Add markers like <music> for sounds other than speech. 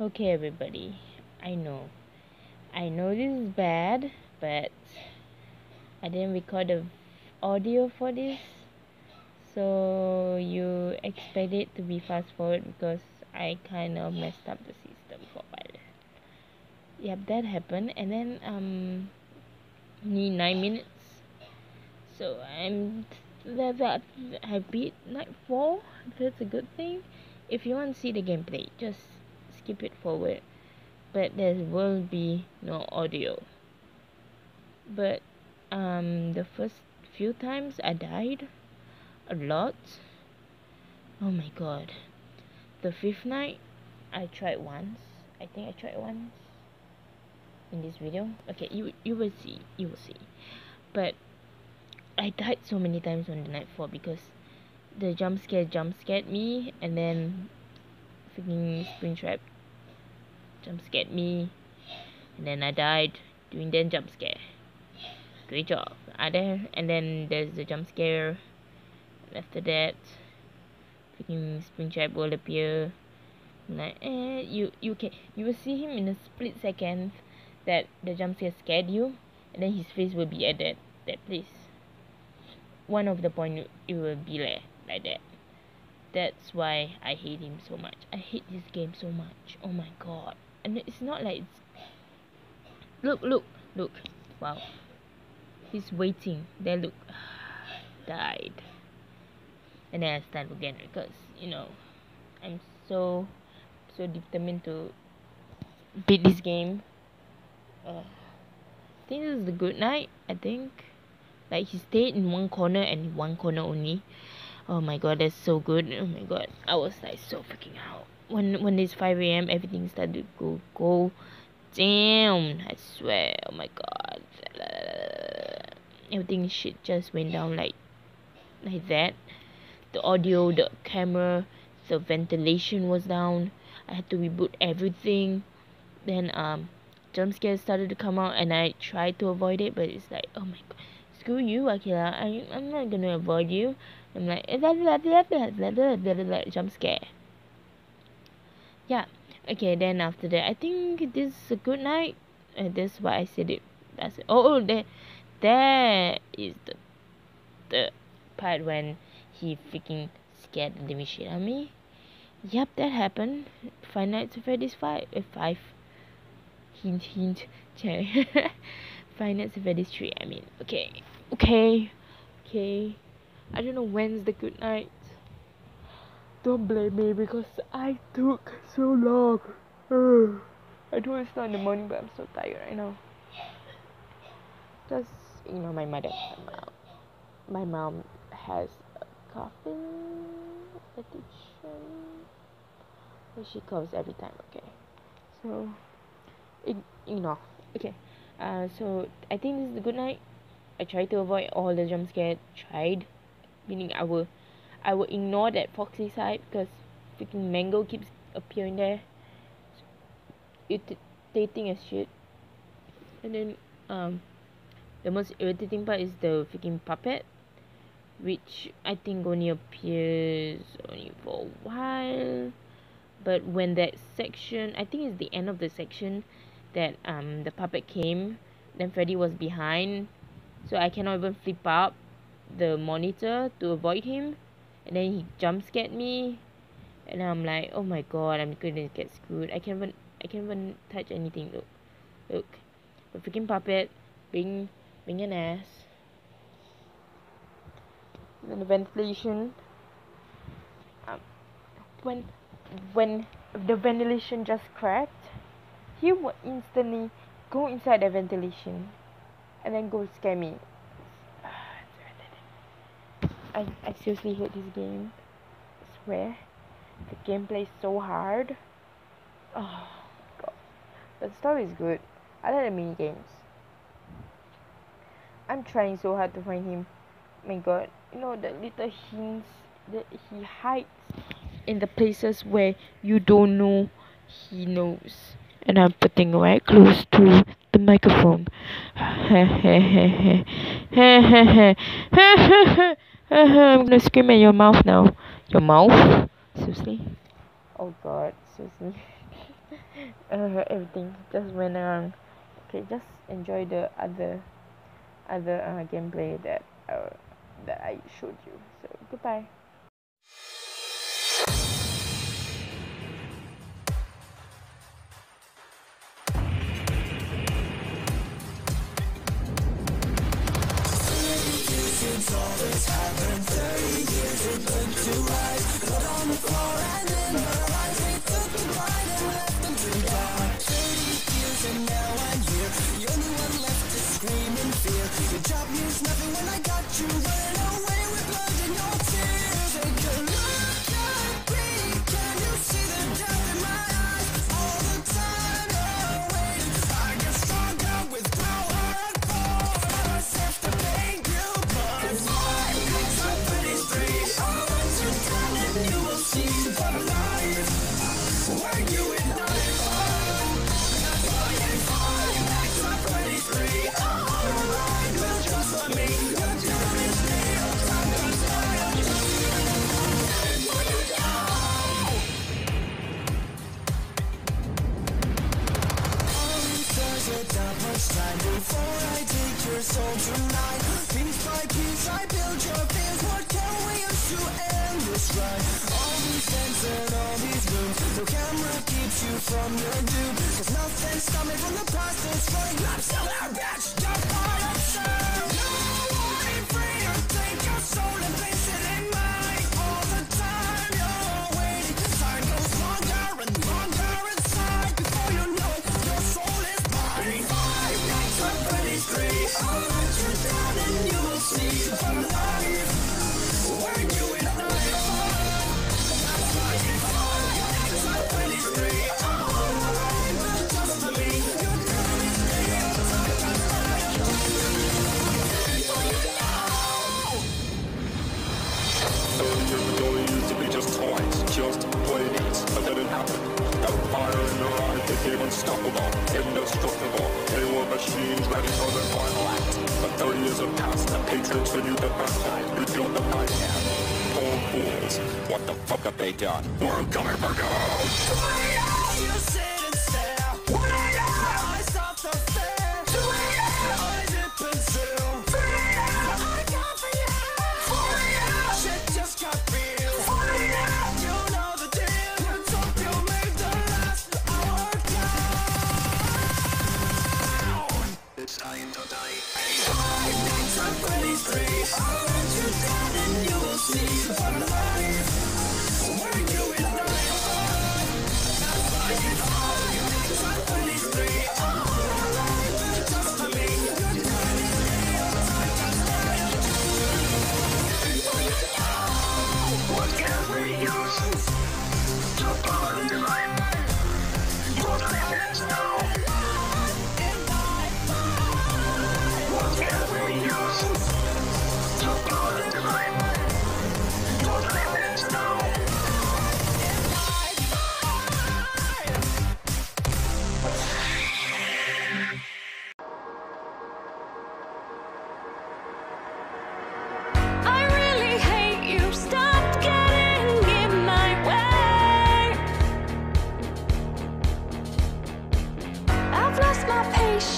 Okay, everybody. I know. I know this is bad, but I didn't record the audio for this. So you expect it to be fast forward because I kind of messed up the system for a while. Yep, that happened. And then, um, need 9 minutes. So I'm that, that I beat night 4. That's a good thing. If you want to see the gameplay, just skip it forward. But there will be no audio. But um the first few times I died a lot. Oh my god. The fifth night I tried once. I think I tried once in this video. Okay you you will see you will see. But I died so many times on the night four because the jump scare jump scared me and then freaking Springtrap jump scared me. And then I died doing the jump scare. Great job. There and then there's the jump scare. After that freaking Springtrap will appear. Like eh you you can you will see him in a split second that the jump scare scared you. And then his face will be at that that place. One of the point it will be like like that. That's why I hate him so much. I hate this game so much. Oh my god and it's not like it's look look look. Wow. He's waiting. There look. <sighs> Died. And then I start again because you know I'm so so determined to beat this game. Uh, I think this is the good night I think. Like he stayed in one corner and one corner only. Oh my god that's so good. Oh my god. I was like so freaking out when when it's 5 a.m everything started to go go damn I swear. Oh my god. Everything shit just went down like like that. The audio the camera the ventilation was down. I had to reboot everything. Then um jump scares started to come out and I tried to avoid it but it's like oh my god screw you Akila I, I'm not gonna avoid you. I'm like jump scare yeah. Okay then after that I think this is a good night. Uh, that's why I said it. That's it. oh, oh there there is the the part when he freaking scared the shit out of me. Yep that happened. Five Nights at Freddy's five uh, five hint hint <laughs> Five Nights at Freddy's three I mean. Okay okay okay. I don't know when's the good night don't blame me because I took so long. I know it's not in the morning, but I'm so tired right now. Just, you know, my mother, my mom, my mom has a coughing addiction. She coughs every time, okay? So, it, you know, okay. Uh, so, I think this is a good night. I tried to avoid all the jump scare. Tried. Meaning, I will I will ignore that Foxy side because freaking Mangle keeps appearing there. Irritating as shit. And then um the most irritating part is the freaking puppet which I think only appears only for a while. But when that section I think it's the end of the section that um the puppet came, then Freddy was behind. So I cannot even flip up the monitor to avoid him and then he jump scared me and I'm like oh my god I'm gonna get screwed. I can't even I can't even touch anything. Look look. The freaking puppet being being an ass. And the ventilation um, when when the ventilation just cracked he would instantly go inside the ventilation and then go scare me I, I seriously hate this game. I swear. The gameplay is so hard. Oh god. But The story is good. I like the mini games. I'm trying so hard to find him. Oh my god. You know the little hints that he hides in the places where you don't know he knows. And I'm putting right close to the microphone. <sighs> <laughs> Uh-huh, I'm gonna scream at your mouth now. Your mouth? Seriously? Oh god, seriously. <laughs> uh, uh-huh, everything just went around. Okay, just enjoy the other other uh, gameplay that uh, that I showed you. So goodbye. this run All these fans and all these rooms. No camera keeps you from your doom. Cause nothing's coming from the past that's running I'm still our bitch, don't want to years have passed The patriots for you the best time Rebuild the pie Old fools. What the fuck have they done? We're coming for gold